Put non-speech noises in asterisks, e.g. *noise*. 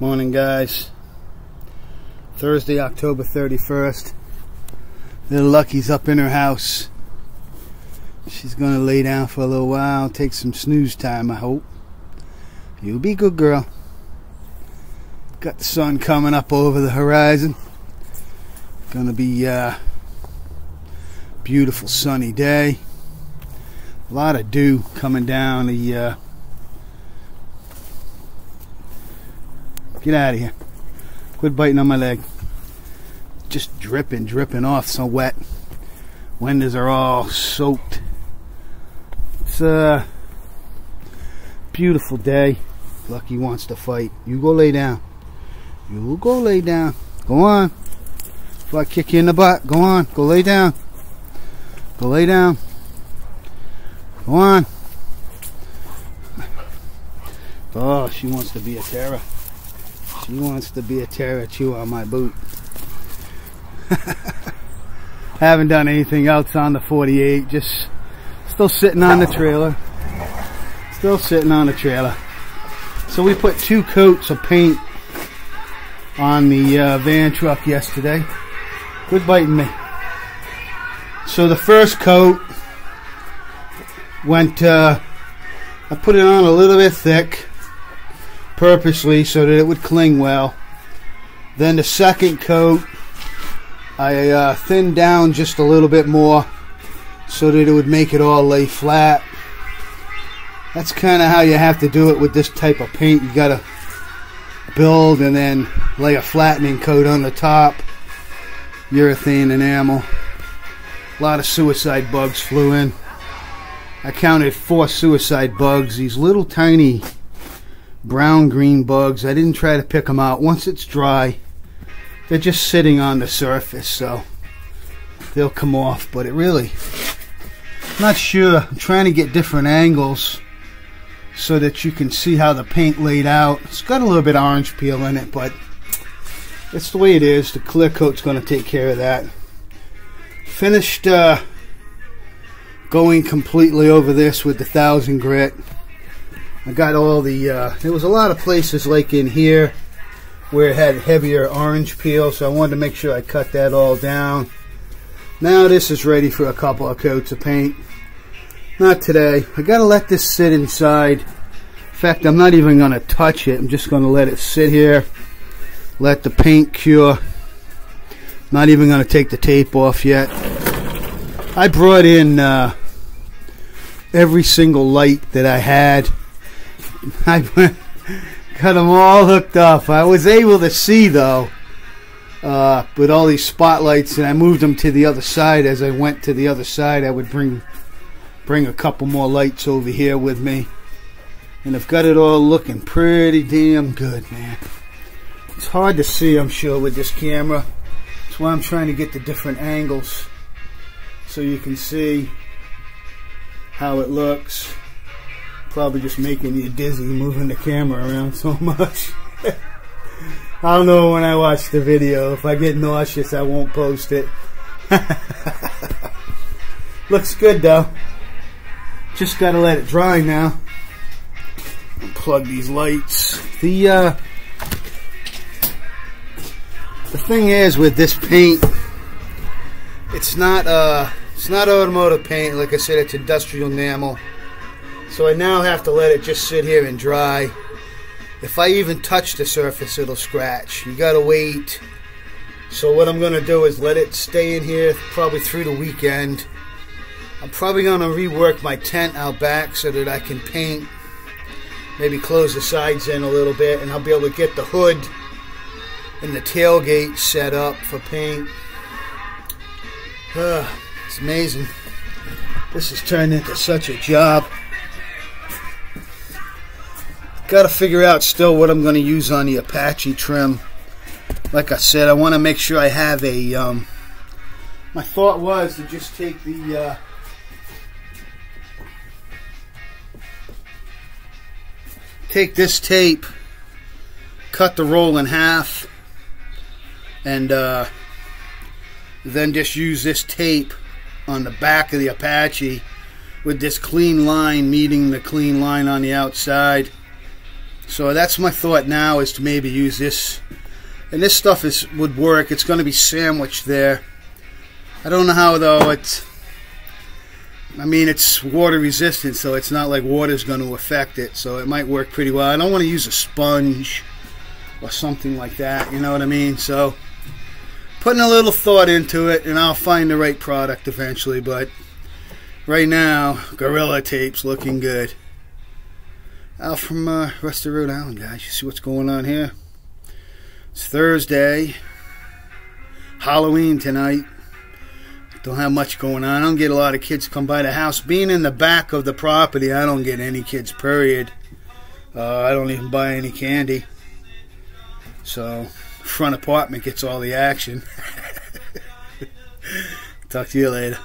Morning, guys. Thursday, October 31st. Little Lucky's up in her house. She's gonna lay down for a little while, take some snooze time, I hope. You'll be good, girl. Got the sun coming up over the horizon. Gonna be uh, beautiful sunny day. A lot of dew coming down the uh, Get out of here. Quit biting on my leg. Just dripping, dripping off, so wet. Windows are all soaked. It's a beautiful day. Lucky wants to fight. You go lay down. You go lay down. Go on. Before I kick you in the butt, go on. Go lay down. Go lay down. Go on. Oh, she wants to be a terror. She wants to be a terror chew on my boot. *laughs* Haven't done anything else on the 48. Just still sitting on the trailer. Still sitting on the trailer. So we put two coats of paint on the uh, van truck yesterday. Quit biting me. So the first coat went, uh, I put it on a little bit thick purposely so that it would cling well. Then the second coat, I uh, thinned down just a little bit more so that it would make it all lay flat. That's kind of how you have to do it with this type of paint. You got to build and then lay a flattening coat on the top. Urethane enamel. A lot of suicide bugs flew in. I counted four suicide bugs. These little tiny brown green bugs. I didn't try to pick them out. Once it's dry, they're just sitting on the surface, so they'll come off. But it really, I'm not sure. I'm trying to get different angles so that you can see how the paint laid out. It's got a little bit orange peel in it, but it's the way it is. The clear coat's going to take care of that. Finished uh, going completely over this with the thousand grit. I got all the, uh, there was a lot of places like in here where it had heavier orange peel, so I wanted to make sure I cut that all down. Now this is ready for a couple of coats of paint. Not today. I gotta let this sit inside. In fact, I'm not even gonna touch it. I'm just gonna let it sit here. Let the paint cure. Not even gonna take the tape off yet. I brought in uh, every single light that I had *laughs* I got them all hooked up. I was able to see though, uh, with all these spotlights, and I moved them to the other side. As I went to the other side, I would bring bring a couple more lights over here with me, and I've got it all looking pretty damn good, man. It's hard to see, I'm sure, with this camera. That's why I'm trying to get the different angles so you can see how it looks probably just making you dizzy moving the camera around so *laughs* much. I don't know when I watch the video. If I get nauseous, I won't post it. *laughs* Looks good though. Just gotta let it dry now. Plug these lights. The uh, the thing is with this paint, it's not uh, it's not automotive paint. Like I said, it's industrial enamel. So I now have to let it just sit here and dry. If I even touch the surface, it'll scratch. You gotta wait. So what I'm gonna do is let it stay in here probably through the weekend. I'm probably gonna rework my tent out back so that I can paint, maybe close the sides in a little bit, and I'll be able to get the hood and the tailgate set up for paint. Uh, *sighs* it's amazing. This has turned into such a job. Got to figure out still what I'm going to use on the Apache trim. Like I said, I want to make sure I have a. Um, my thought was to just take the. Uh, take this tape, cut the roll in half, and uh, then just use this tape on the back of the Apache with this clean line meeting the clean line on the outside So that's my thought now is to maybe use this. And this stuff is would work. It's going to be sandwiched there. I don't know how though. It's I mean, it's water resistant, so it's not like water's going to affect it. So it might work pretty well. I don't want to use a sponge or something like that. You know what I mean? So putting a little thought into it, and I'll find the right product eventually. But right now, Gorilla Tape's looking good. Out from uh, Rusty Rhode Island, guys. You see what's going on here? It's Thursday. Halloween tonight. Don't have much going on. I don't get a lot of kids come by the house. Being in the back of the property, I don't get any kids, period. Uh, I don't even buy any candy. So, front apartment gets all the action. *laughs* Talk to you later.